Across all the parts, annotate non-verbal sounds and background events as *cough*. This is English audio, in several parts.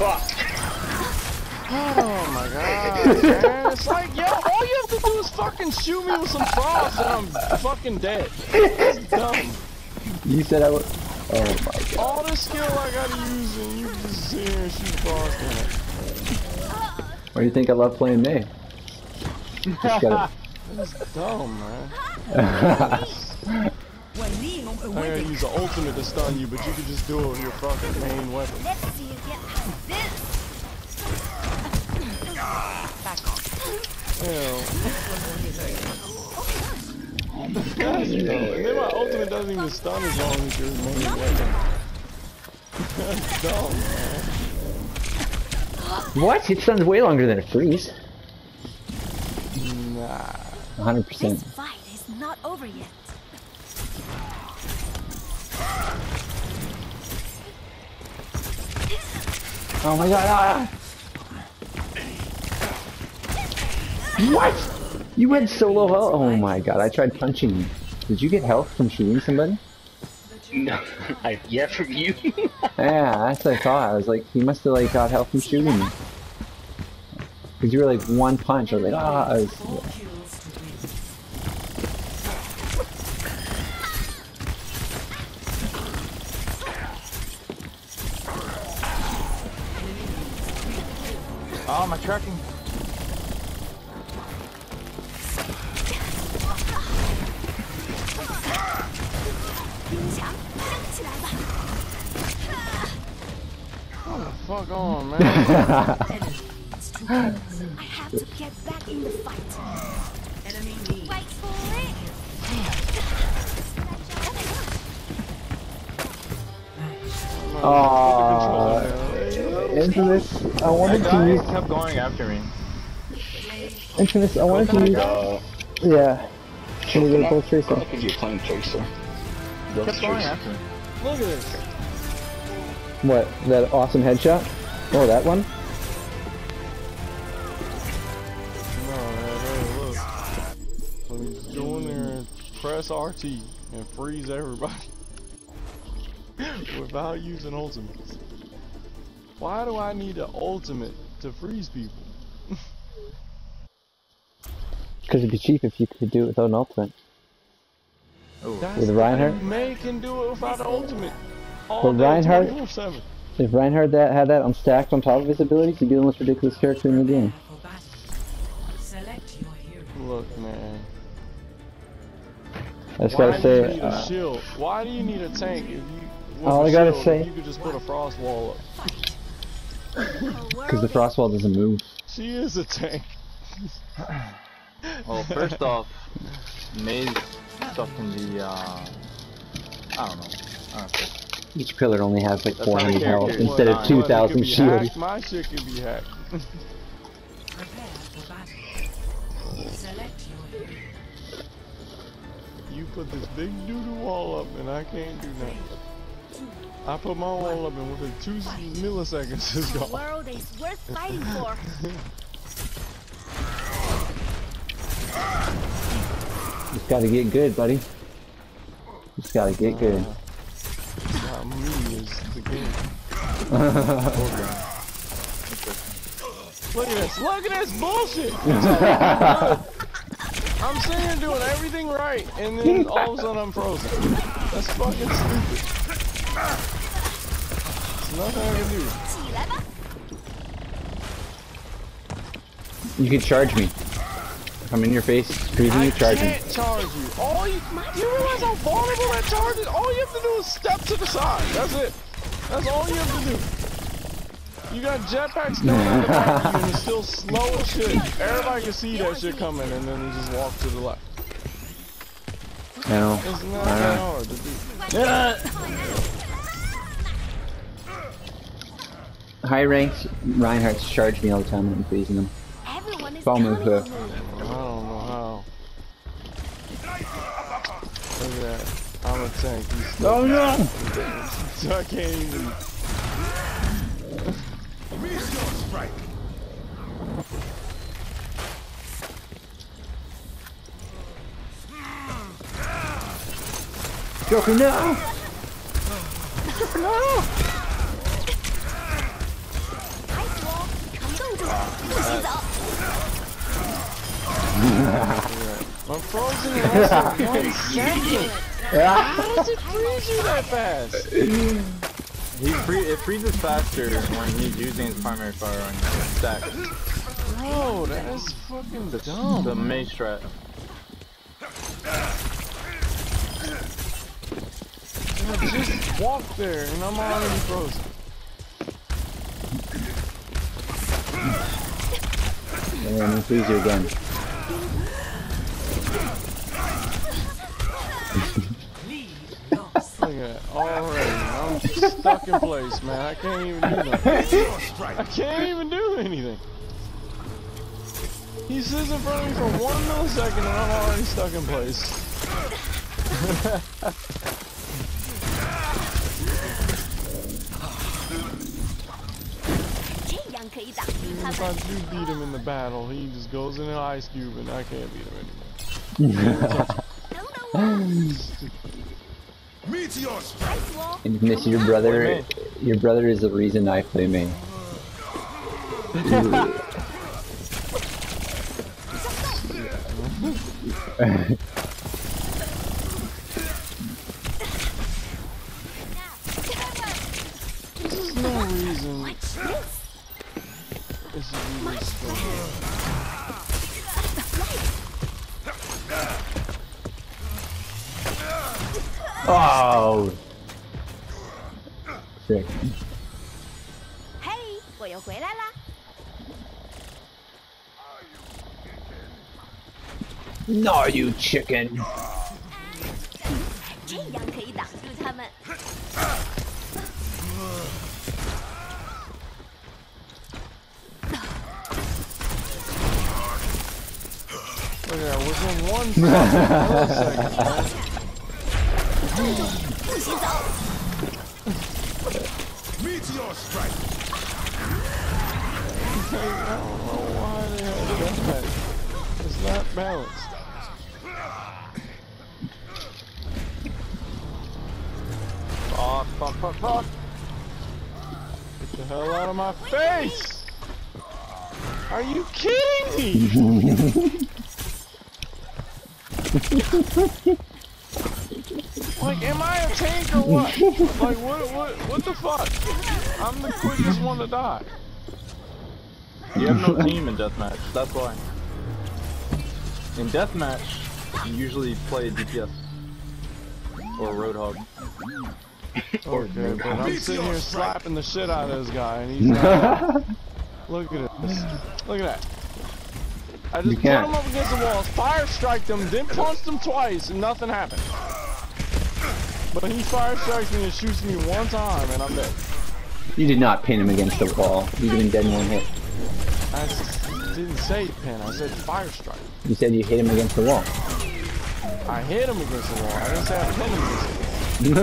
Fuck. Oh my god, man. It's like, yo, all you have to do is fucking shoot me with some frost and I'm fucking dead. It's dumb. You said I would. Oh my god. All the skill I gotta use and you just sit here and shoot frost in it. Why do you think I love playing Mei? *laughs* Just gotta. Dumb, man. *laughs* I gotta use the ultimate to stun you, but you can just do it with your fucking main weapon. Let's see you get this. Back off. Ew. this guy's though. And then my ultimate doesn't even stun as long as your main weapon. That's *laughs* dumb, man. What? It stuns way longer than a freeze. Nah. 100%. This fight is not over yet. Oh my god. Ah. What? You went so low health. Oh my god. I tried punching you. Did you get health from shooting somebody? No, *laughs* I, yeah, from you. *laughs* Yeah, that's what I thought. I was like, he must have like got health from shooting me. Cause you were like one punch. I was like, ah. I was, Aw. Infamous, I wanted to use kept going after me. Infamous, I wanted to use Uh, yeah. Can we get a full tracer? I think you're playing Tracer. He kept going after me. Look at this. What? That awesome headshot? Oh, that one? No, man, hey, look. So you just go in there and press RT and freeze everybody. Without using ultimates. Why do I need an ultimate to freeze people? *laughs* Because it'd be cheap if you could do it without an ultimate. That's With Reinhardt? Mei can do it without an ultimate. All But Reinhardt- If Reinhardt that had that unstacked on top of his abilities, he'd be the most ridiculous character in the game. For battle. Select your hero. Look, man. I just Why gotta do you say, need a uh, shield? Why do you need a tank if you? With All a I gotta shield, say- You could just put a frost wall up. because *laughs* the frost wall doesn't move. She is a tank. Well, first off, Maze stuff in the, uh, I don't know. I. Each pillar only has like That's 400 health character. instead of 2,000 could be shield. hacked? My shit could be hacked. Prepare for battle. Select your hero. You put this big doo-doo wall up and I can't do nothing. I put my wall up and within two milliseconds it's The gone. world is worth fighting for. *laughs* Just gotta get good, buddy. Just gotta get good. Not me is the game. *laughs* Look at this. Look at this bullshit. *laughs* I'm sitting here doing everything right, and then all of a sudden I'm frozen. That's fucking stupid. Nothing I can do. You can charge me. I'm in your face. freezing you, charge me. charge you. All you, you realize how vulnerable that charge is? All you have to do is step to the side. That's it. That's all you have to do. You got jetpacks *laughs* coming back and it's still slow as shit. Everybody can see that shit coming and then you just walk to the left. No. It's not that uh. hard to do. High ranks Reinhardt's charge me all the time when I'm freezing them. Everyone is Ball move, counting uh, on you. I don't know how. Look at that. I'm a tank. He's Oh no! so I can't even. Joker, no! *laughs* I'm frozen in one second. How does it freeze you that fast? He free it freezes faster when he's using his primary fire on you. Stack. Bro, that is fucking dumb. The mace strat. I just walked there and I'm already frozen. And then he freeze you again. Look at already. I'm stuck in place, man. I can't even do nothing. I can't even do anything. He sits in front of me for one millisecond and I'm already stuck in place. Even if I do beat him in the battle, he just goes in an ice cube and I can't beat him anymore. *laughs* And Miss, your brother, your brother is the reason I play me. This is Oh. Sick. 嘿，我又回来啦！ No, you chicken. 这样可以挡住他们。 Look at that, within one millisecond, man. *laughs* 不许走！ Meteor strike. I don't know why they had that match. It's not balanced. Oh fuck fuck fuck. Get the hell out of my face! Are you kidding me? *laughs* like, am I a tank or what? *laughs* Like, what, what, what the fuck? I'm the quickest one to die. You have no team in deathmatch, that's why. In deathmatch, you usually play DPS. Or Roadhog. Okay, but I'm sitting here slapping the shit out of this guy, and he's *laughs* not. Look at this. Look at that. I just put him up against the walls, fire strike him, then punched him twice, and nothing happened. But he fire strikes me and shoots me one time, and I'm dead. You did not pin him against the wall. You didn't dead in one hit. I didn't say pin, I said fire strike. You said you hit him against the wall. I hit him against the wall. I didn't say I pinned him against the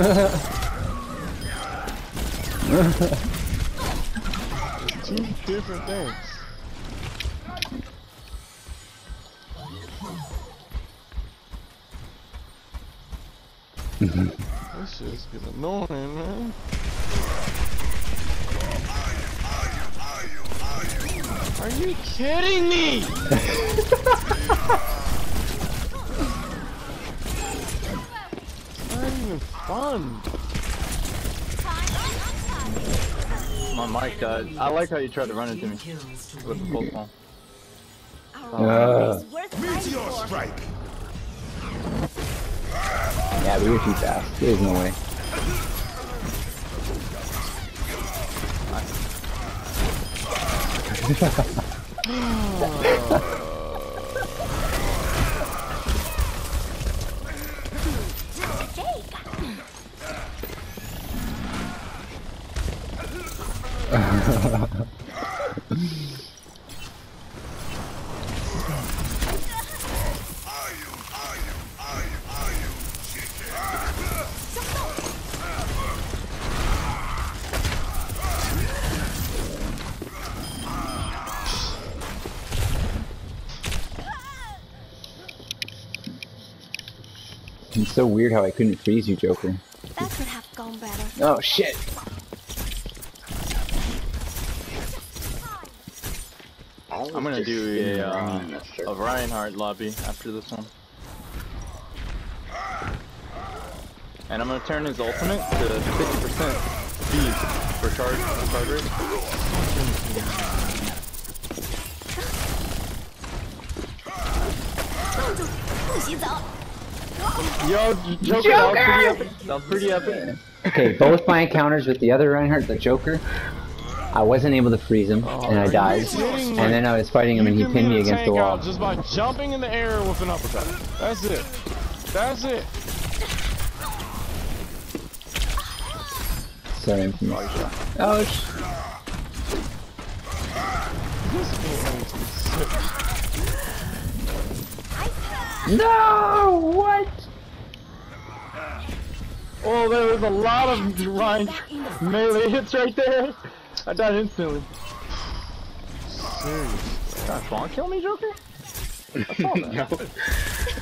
wall. *laughs* Two different things. Mm-hmm. This shit's getting annoying, man. Are you kidding me? Not even fun. My mic died. I like how you tried to run into me Kills with the win. pulse bomb. Our is worth fighting Meteor strike. Yeah, but you're too fast. There's no way. *laughs* so weird how I couldn't freeze you, Joker. That could have gone better. Oh shit! I'm gonna do a, uh, a Reinhardt lobby after this one. And I'm gonna turn his ultimate to 50% speed for charge, charge rate. Mm -hmm. Yo, Joker, that was pretty epic. That was pretty epic. Okay, both my encounters with the other Reinhardt, the Joker, I wasn't able to freeze him, oh, and I died. kidding me? And then I was fighting him, and he pinned me against the wall. just by jumping in the air with an uppercut. That's it. That's it. Sorry. Ouch. This game makes. No! What? Oh, there was a lot of Rein melee hits right there. I died instantly. Serious. Got spawn kill me, Joker? I saw *laughs* that. no,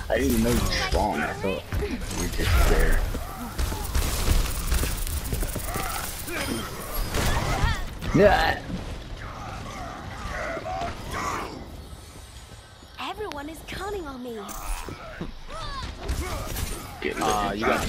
I didn't even know you spawned. I thought you were just there. Yeah. Everyone is counting on me. *laughs* Uh, you got.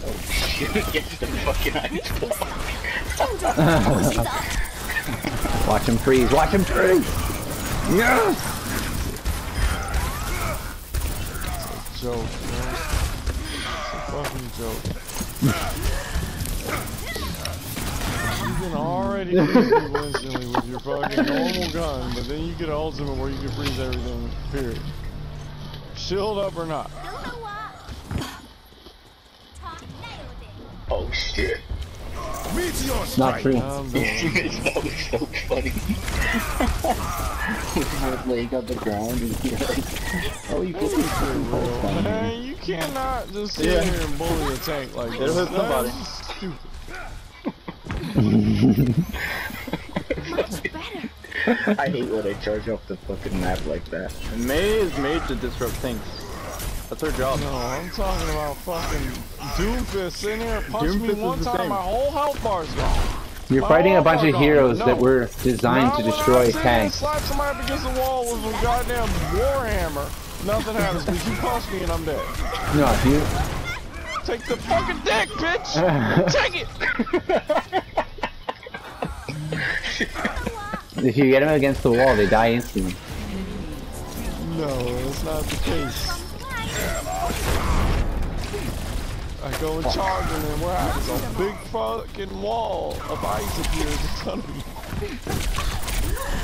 Oh shit, gets the fucking *laughs* ice Watch him freeze, watch him freeze! Yes. It's joke you can already *laughs* instantly with your fucking normal gun, but then you get ultimate where you can freeze everything, period. Shield up or not. Oh shit. Not free. *laughs* that was so funny. *laughs* With one leg on the ground and like, oh, you put this through bolts down there. man, you cannot just sit Yeah. here and bully a tank like It'll this. hit somebody. That's stupid. Much better. I hate when they charge off the fucking map like that. Mei is made to disrupt tanks. That's her job. No, I'm talking about fucking Doomfist sitting here punching me Doomfist is one the time, same. my whole health bar's gone. You're fighting a bunch of oh, heroes No. that were designed Not to destroy tanks. Slap somebody against the wall with a goddamn warhammer. Nothing happens because you punch me and I'm dead. No, if you. Take the fucking dick, bitch! *laughs* Take it! *laughs* If you get them against the wall, they die instantly. No, that's not the case. I go and charge and then what happens? A big fucking wall of ice appears in front of me.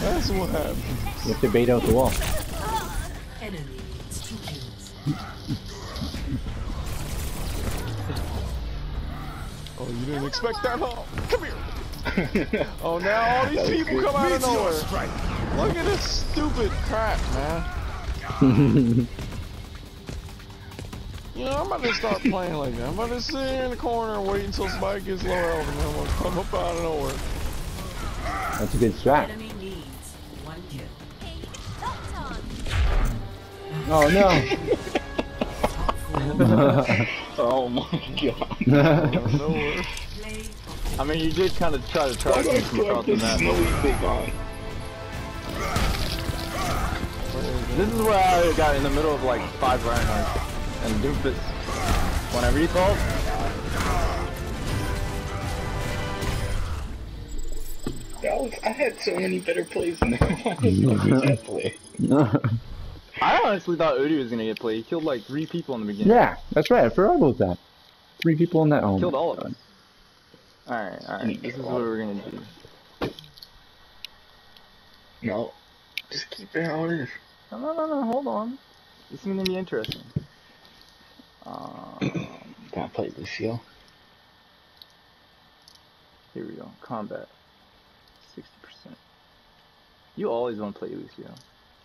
That's what happens. You have to bait out the wall. Enemy needs two kills. Oh, you didn't expect that, huh? Come here. *laughs* Oh, now all these people come out of nowhere. Look at this stupid crap, man. *laughs* You know, I'm about to start playing like that. I'm about to sit here in the corner and wait until somebody gets low health and then I'm gonna come up out of nowhere. That's a good strat. Enemy needs one kill. Oh no. *laughs* *laughs* Oh my god. Out of nowhere. Play I mean, you did kind of try to charge me from across the map. snowy thing on. This is where I got in the middle of like five Reinhardt and Doofus. When I recall, That I had so many better plays than that. I didn't know you that play. I honestly thought Udi was gonna get played. He killed like three people in the beginning. yeah, that's right. I forgot about that. Three people in that home. Killed all of them. Alright, alright. This is what we're gonna do. No. Just keep it how it is. No, no, no, no, hold on. This is gonna be interesting. Um, Can I play Lucio? here we go. Combat. 60%. You always want to play Lucio.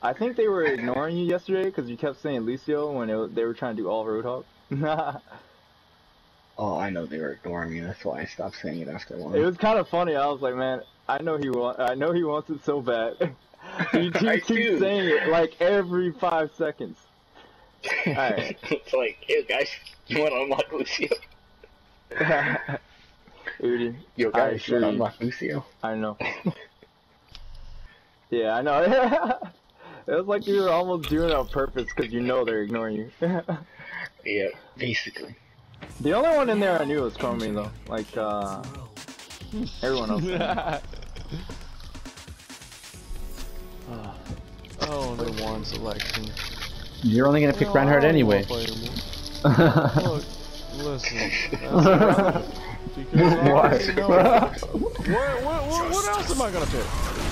I think they were ignoring you yesterday because you kept saying Lucio when it, they were trying to do all Roadhog. *laughs* Oh, I know they were ignoring me. That's why I stopped saying it after one. It was kind of funny. I was like, man, I know he want, I know he wants it so bad. *laughs* You *laughs* keep saying it like every five seconds. Alright. *laughs* it's like, hey guys, you want to unlock Lucio? *laughs* Udi, Yo I guys, you want to unlock Lucio? I know. *laughs* yeah, I know. it was like you were almost doing it on purpose because you know they're ignoring you. Yeah, basically. the only one in there I knew was Komi though. Like, uh, everyone else. oh, the one selection. You're only gonna pick No, Reinhardt anyway. wanna play anymore. *laughs* Look, listen. *laughs* That's irrelevant. Because I Why? already What, what, what, what else am I gonna pick?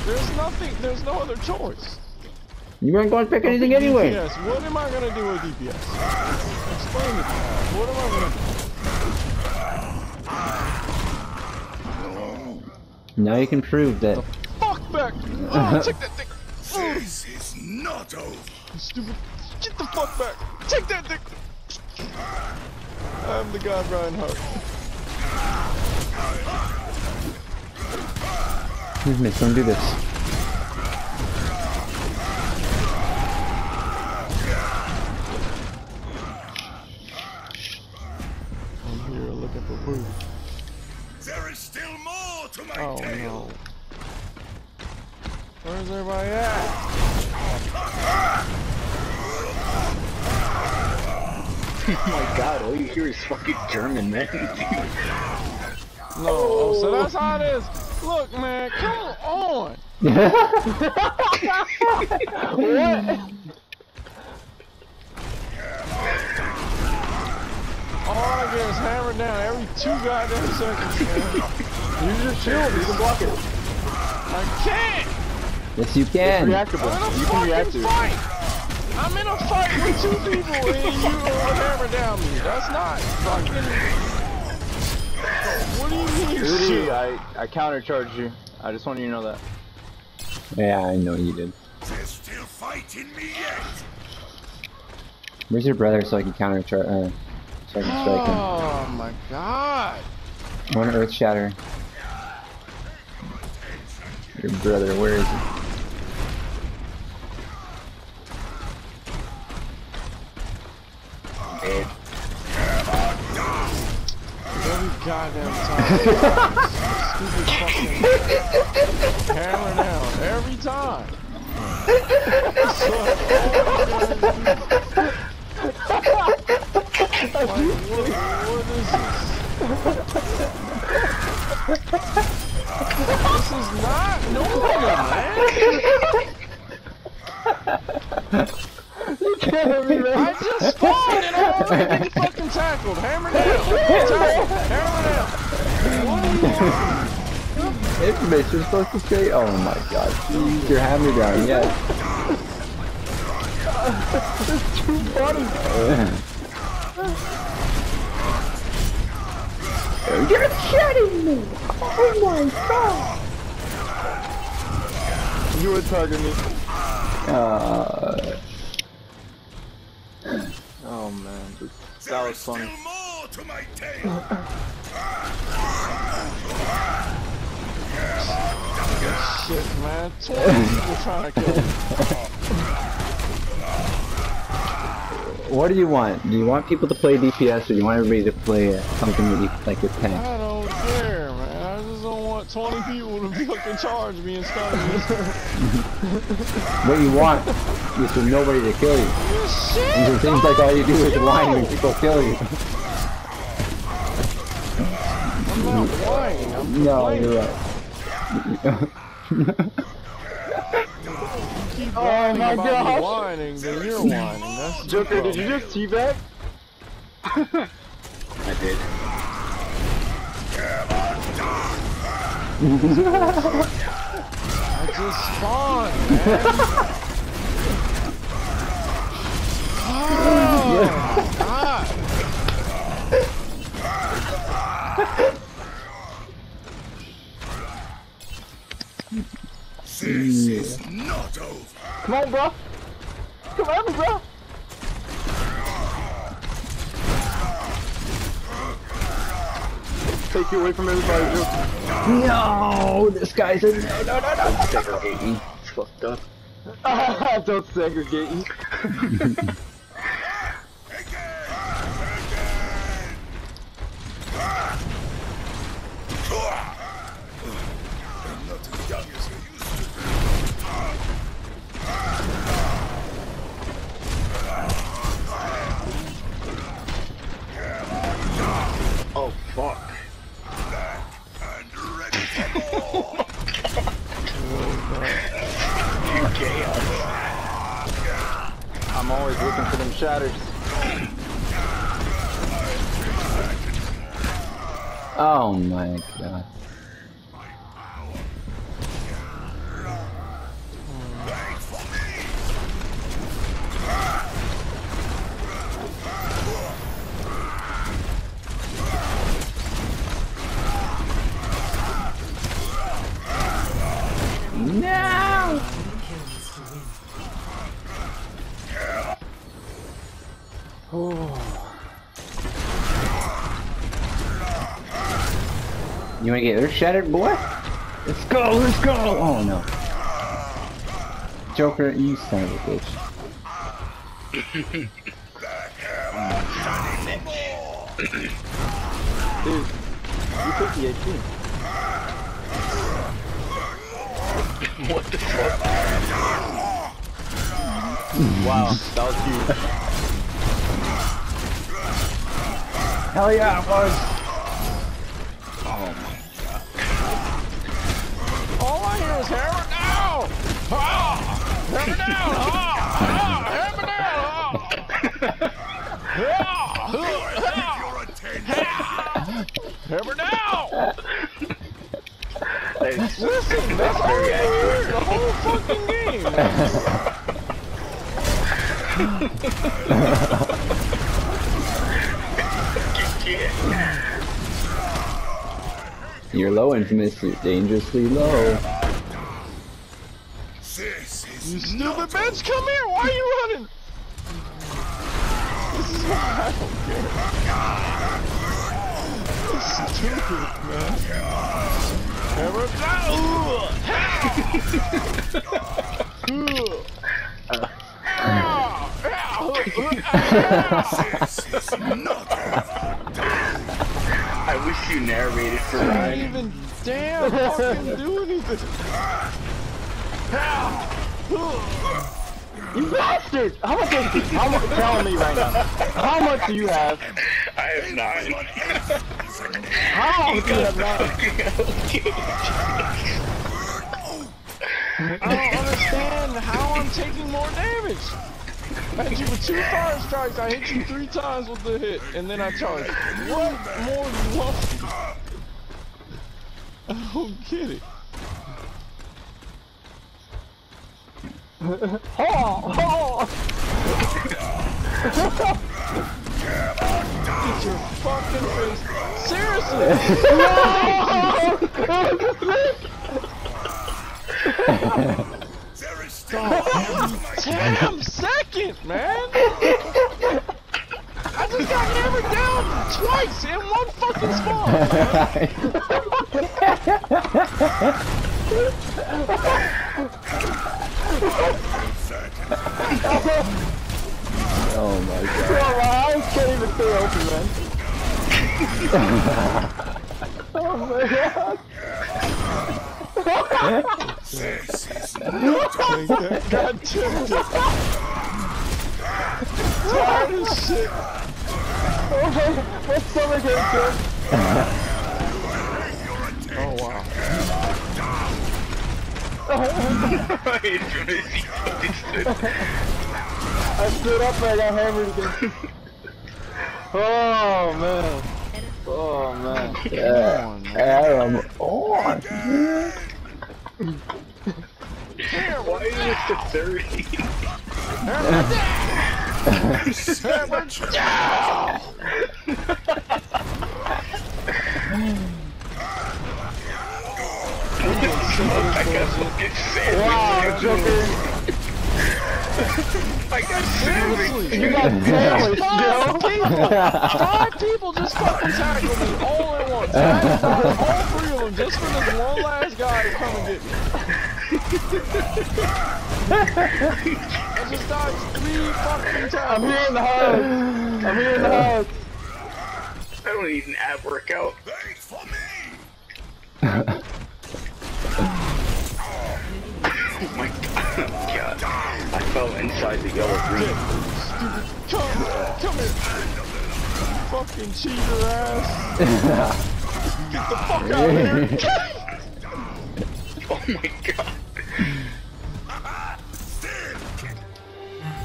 There's nothing, there's no other choice. you weren't going to pick anything anyway. DPS, what am I gonna do with DPS? Explain it to. What am I gonna do? Now you can prove that. Fuck back! Oh, take that dick! Oh, This is not over. you stupid. Get the fuck back! Take that dick! I'm the god Reinhardt. Excuse me, don't do this. I'm here looking for proof. There is still more to my Oh tale. no. Where's everybody at? Oh *laughs* my god, all you hear is fucking German, man. No, oh, so that's how it is. Look, man, come on. *laughs* what? All I get is hammered down every two goddamn seconds, man. Use your shield, you can block it. I can't. yes, you can. Reactable. I'm You can react to it. Fight. I'm in a fight with two people and you gonna hammer down me. That's not fucking. What do you mean? Udi, shit? I, I countercharged you. I just want you to know that. Yeah, I know you did. There's still fight in me yet. Where's your brother so I can counter char uh, so I can strike him? Oh my god. I want to earth shatter. Your brother, where is he? Dead. Every goddamn time. Stupid fucking hammer down. Every time. This is not normal, man. I just spawned and I'm already getting fucking tackled. Hammer down. Tackle. Hammer down. What do you want? Information supposed to say, oh my god, jeez, your hammer down, yes. it's too funny. You're kidding me! Oh my god! You were targeting me. Uh, was funny. still more to my tale. Shit, man. *laughs* 20 people trying to kill me. what do you want? Do you want people to play DPS or do you want everybody to play uh, something that you, like your tank? I don't care, man. I just don't want 20 people to fucking charge me and stun *laughs* me. What you want is for nobody to kill you. Shit! And it seems like all you do is Yo! whine when people kill you. I'm not whining. I'm No, complaining. you're right. Keep Oh whining my about me gosh. whining, then you're whining. That's Joker, did you just teabag? *laughs* I did. I just spawned, man. oh, God. This is not over. Come on, bro. Come on, bro. Take you away from everybody, No, this guy's a no, no, no, no. Segregating. It's fucked up. *laughs* Don't segregate *laughs* Oh my god. No! Two You wanna get her shattered, boy? Let's go, let's go! Oh no. Joker, you son of a bitch. Dude, you took the 18. What the fuck? Wow, that was huge. Hell yeah, it was! Hear is hammer down! Ah! Hammer down! Ah! Ah! Hammer down! Ah! Ah! Hammer down! That's, Listen, that's all very you hear the whole fucking game. *laughs* *laughs* You're low, infamous, is dangerously low. This is You stupid bitch, come here! Why are you running? This is why I don't care. This is stupid, man. Hammer down! this is not I wish you narrated for Didn't even damn fucking do anything. You bastard! How much is How much? Tell me right now. How much do you have? I have nine. How much do you have now? I don't understand how I'm taking more damage. I hit you with two fire strikes, I hit you three times with the hit, and then I charge. What more do you want? I don't get it. *laughs* Oh, oh, Get your fucking face. Seriously! There *laughs* *laughs* is still more Damn second, man! I just got hammered down twice in one fucking spot. Oh my god. my eyes can't even stay open, man. *laughs* oh my god. *laughs* This is God damn it. Tired as shit. What's stomach ache? Oh wow. I stood up and I got hammered again. oh man. Oh man. Yeah. I'm on. Why is this the 30? I got fucking sandwich. Wow, Joker. I got Seriously. You got sandwiched, Five people, five people just fucking tackled me all at once. All three of them just for this one last guy to come and get me. I just dodged three fucking tackles. I'm here in the house. I'm here in the house. I don't need an have workout. Wait for me! Oh my god. *laughs* Oh god. I fell inside the yellow green. Come, come here. Fucking cheater ass. Get the fuck out of here. *laughs* Oh my god.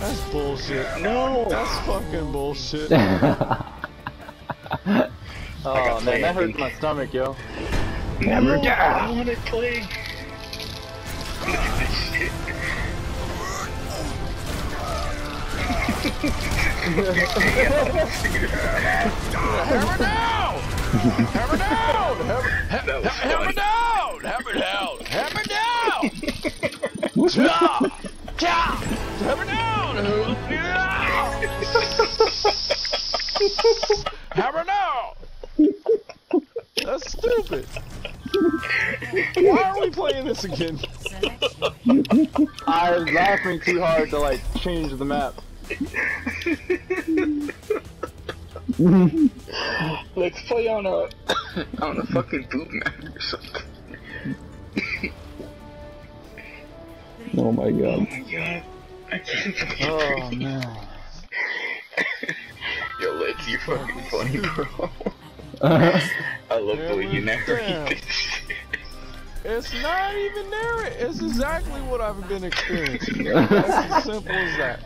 That's bullshit. No! That's fucking bullshit. *laughs* Oh man, that hurts my stomach, yo. Never no, I want to play. Hammer down! Hammer down! Hammer, ha- hammer down! Hammer down! Hammer down! Hammer down! Hammer down! That's stupid. Why are we playing this again? I was laughing too hard to like change the map. Let's play on a on a fucking boot map or something. oh my god. Oh my god. I can't believe Oh man. Yo, Let's you're fucking funny, bro. Uh, I love the way you narrate this. It's not even there. It's exactly what I've been experiencing. *laughs* That's as simple as that.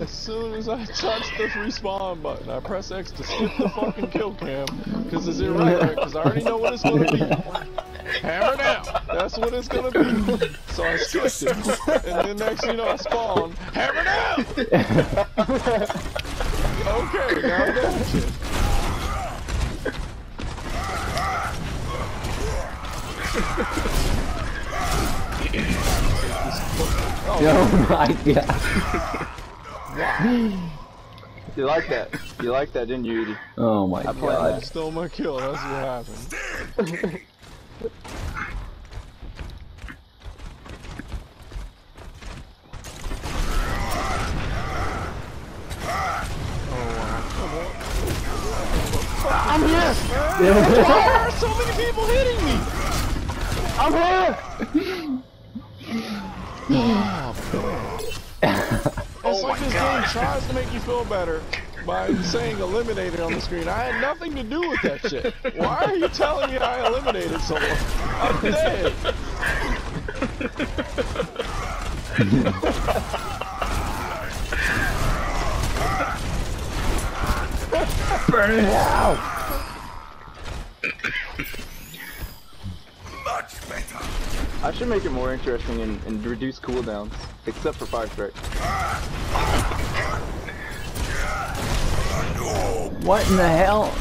As soon as I touch the respawn button, I press X to skip the fucking kill cam because it's irrelevant. Because I already know what it's gonna be. Hammer down. That's what it's gonna be. So I skipped it, and then next you know I spawn. Hammer down. Okay, now I'm done with shit. *laughs* oh *laughs* my god. You like that? You like that, didn't you, Edie? Oh my god. I. Stole my kill. That's what happened. I'm here! *laughs* Why are so many people hitting me? I'm here! Tries to make you feel better by saying eliminated on the screen. I had nothing to do with that shit. Why are you telling me I eliminated someone? I'm dead. Burn it out! Much better! I should make it more interesting and, and reduce cooldowns, except for Fire Strike. What in the hell?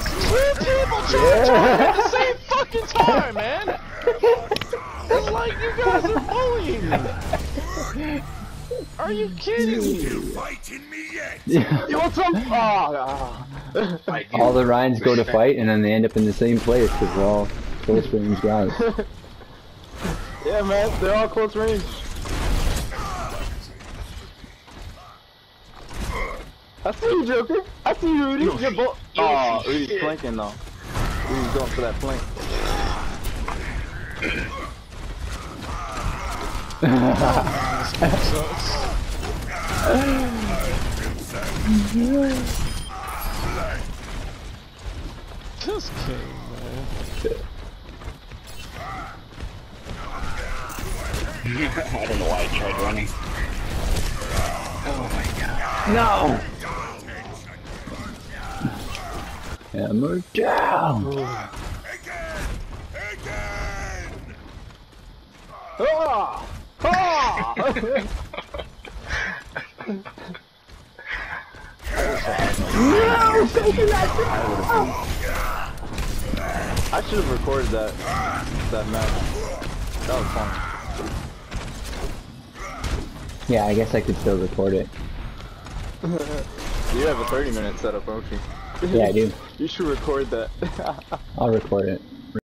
Two people trying to at the same fucking time, man. It's like you guys are bullying me. Are you kidding me? Fighting me yet! You want some? Oh. All the Reins go to fight and then they end up in the same place because we're all close range guys. *laughs* yeah, man, they're all close range. I see you, Joker. I see you, Rudy. You're both. Oh, Rudy's shit. flanking though. Rudy's going for that flank. Just kidding, man. *laughs* I don't know why I tried running. Oh my god. no! Hammer down! Again! Again! Ah! Ah! I should have recorded that that match. That was fun. Yeah, I guess I could still record it. You have a 30 minute setup, don't you? Yeah, I do. *laughs* You should record that. I'll record it.